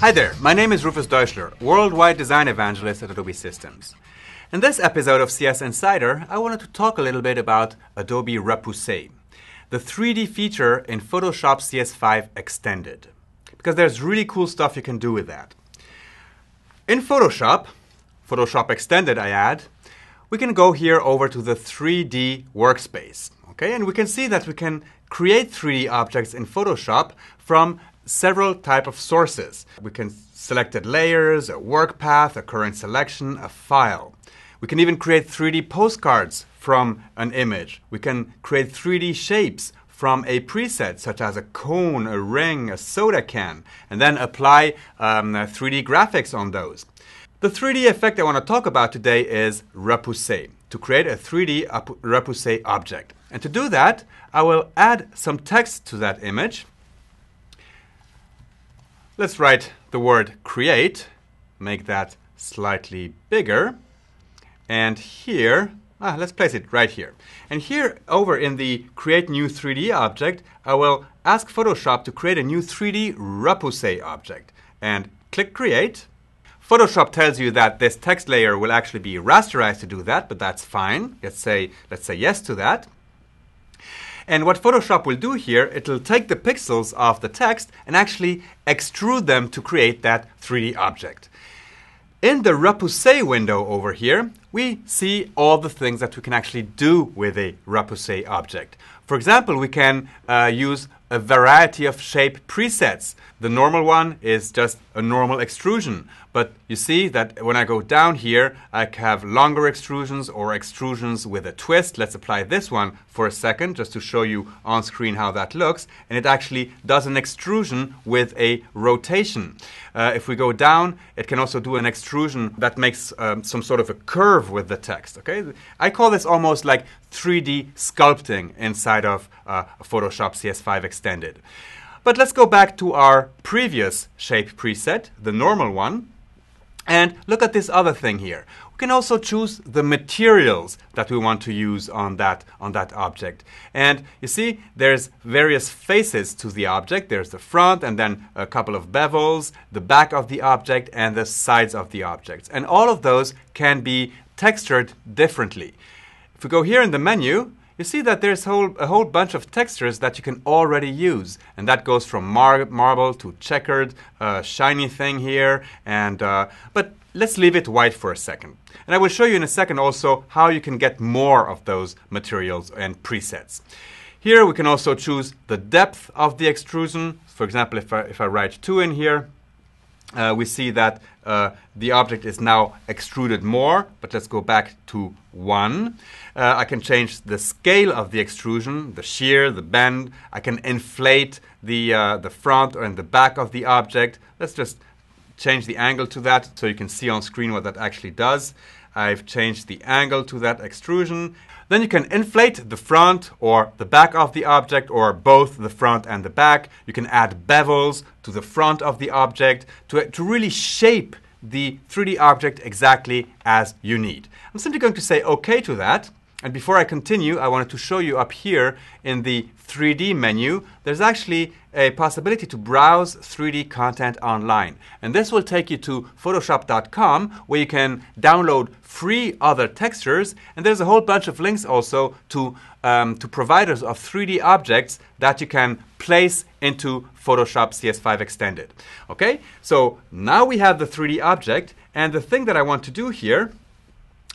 Hi there, my name is Rufus Deuchler, Worldwide Design Evangelist at Adobe Systems. In this episode of CS Insider, I wanted to talk a little bit about Adobe Repoussé, the 3D feature in Photoshop CS5 Extended, because there's really cool stuff you can do with that. In Photoshop, Photoshop Extended I add, we can go here over to the 3D workspace, okay? And we can see that we can create 3D objects in Photoshop from several type of sources. We can select layers, a work path, a current selection, a file. We can even create 3D postcards from an image. We can create 3D shapes from a preset, such as a cone, a ring, a soda can, and then apply um, 3D graphics on those. The 3D effect I want to talk about today is repoussé, to create a 3D repoussé object. And to do that, I will add some text to that image Let's write the word create, make that slightly bigger. And here, ah, let's place it right here. And here over in the create new 3D object, I will ask Photoshop to create a new 3D repoussé object. And click create. Photoshop tells you that this text layer will actually be rasterized to do that, but that's fine. Let's say, let's say yes to that. And what Photoshop will do here, it'll take the pixels of the text and actually extrude them to create that 3D object. In the Repoussé window over here, we see all the things that we can actually do with a Repoussé object. For example, we can uh, use a variety of shape presets. The normal one is just a normal extrusion. But you see that when I go down here, I have longer extrusions or extrusions with a twist. Let's apply this one for a second just to show you on screen how that looks. And it actually does an extrusion with a rotation. Uh, if we go down, it can also do an extrusion that makes um, some sort of a curve with the text. Okay, I call this almost like 3D sculpting inside of uh, Photoshop CS5 Extended. But let's go back to our previous shape preset, the normal one. And look at this other thing here. We can also choose the materials that we want to use on that, on that object. And you see, there's various faces to the object. There's the front and then a couple of bevels, the back of the object and the sides of the object. And all of those can be textured differently. If we go here in the menu, you see that there's whole, a whole bunch of textures that you can already use. And that goes from mar marble to checkered, uh, shiny thing here. And, uh, but let's leave it white for a second. And I will show you in a second also how you can get more of those materials and presets. Here we can also choose the depth of the extrusion. For example, if I, if I write 2 in here, uh, we see that uh, the object is now extruded more, but let's go back to 1. Uh, I can change the scale of the extrusion, the shear, the bend. I can inflate the, uh, the front and the back of the object. Let's just change the angle to that so you can see on screen what that actually does. I've changed the angle to that extrusion. Then you can inflate the front or the back of the object or both the front and the back. You can add bevels to the front of the object to, to really shape the 3D object exactly as you need. I'm simply going to say OK to that. And before I continue, I wanted to show you up here in the 3D menu, there's actually a possibility to browse 3D content online. And this will take you to Photoshop.com where you can download free other textures. And there's a whole bunch of links also to, um, to providers of 3D objects that you can place into Photoshop CS5 Extended. Okay, so now we have the 3D object. And the thing that I want to do here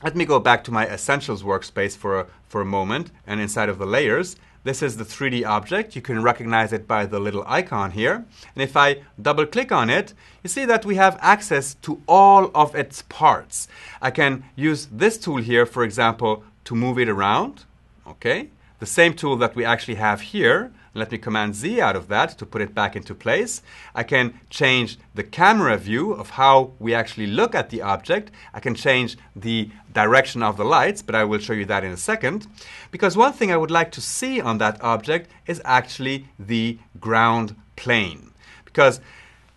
let me go back to my Essentials workspace for a, for a moment and inside of the layers. This is the 3D object. You can recognize it by the little icon here. And if I double click on it, you see that we have access to all of its parts. I can use this tool here, for example, to move it around. Okay, The same tool that we actually have here let me Command Z out of that to put it back into place. I can change the camera view of how we actually look at the object. I can change the direction of the lights, but I will show you that in a second. Because one thing I would like to see on that object is actually the ground plane. Because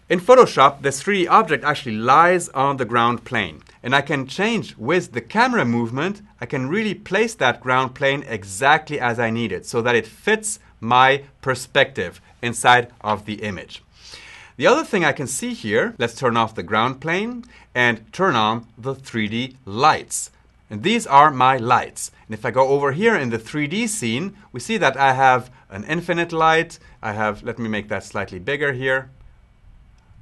in Photoshop, this 3D object actually lies on the ground plane. And I can change with the camera movement, I can really place that ground plane exactly as I need it so that it fits my perspective inside of the image. The other thing I can see here, let's turn off the ground plane and turn on the 3D lights. And these are my lights. And if I go over here in the 3D scene, we see that I have an infinite light. I have, let me make that slightly bigger here.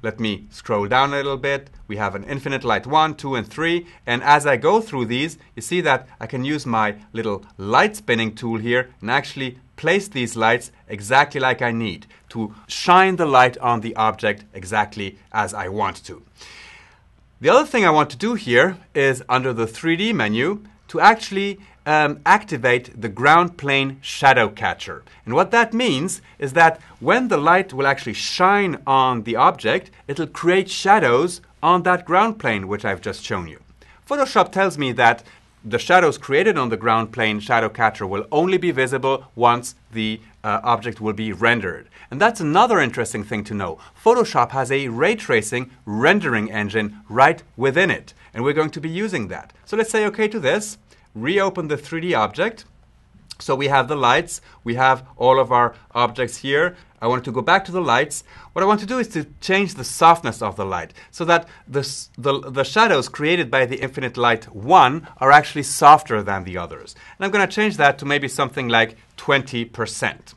Let me scroll down a little bit. We have an infinite light 1, 2, and 3. And as I go through these, you see that I can use my little light spinning tool here and actually place these lights exactly like I need to shine the light on the object exactly as I want to. The other thing I want to do here is under the 3D menu to actually um, activate the ground plane shadow catcher. And what that means is that when the light will actually shine on the object, it'll create shadows on that ground plane, which I've just shown you. Photoshop tells me that the shadows created on the ground plane shadow catcher will only be visible once the uh, object will be rendered. And that's another interesting thing to know. Photoshop has a ray tracing rendering engine right within it, and we're going to be using that. So let's say OK to this reopen the 3D object. So we have the lights, we have all of our objects here. I want to go back to the lights. What I want to do is to change the softness of the light so that the, the, the shadows created by the infinite light 1 are actually softer than the others. And I'm going to change that to maybe something like 20%.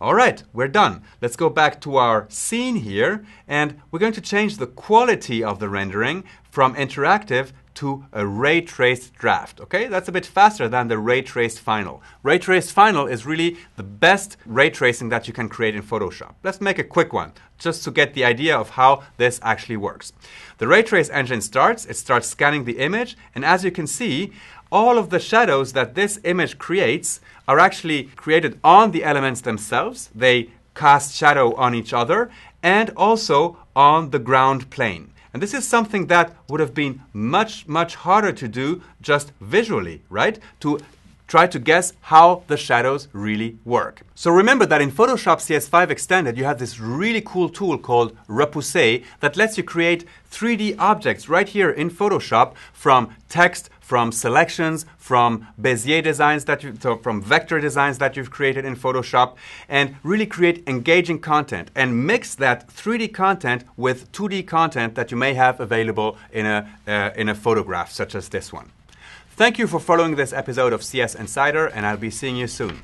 All right, we're done. Let's go back to our scene here, and we're going to change the quality of the rendering from interactive to a ray traced draft. Okay, that's a bit faster than the ray traced final. Ray traced final is really the best ray tracing that you can create in Photoshop. Let's make a quick one just to get the idea of how this actually works. The ray trace engine starts, it starts scanning the image, and as you can see, all of the shadows that this image creates are actually created on the elements themselves. They cast shadow on each other and also on the ground plane. And this is something that would have been much, much harder to do just visually, right? To try to guess how the shadows really work. So remember that in Photoshop CS5 Extended, you have this really cool tool called Repoussé that lets you create 3D objects right here in Photoshop from text, from selections, from Bezier designs that you, so from vector designs that you've created in Photoshop, and really create engaging content and mix that 3D content with 2D content that you may have available in a, uh, in a photograph such as this one. Thank you for following this episode of CS Insider, and I'll be seeing you soon.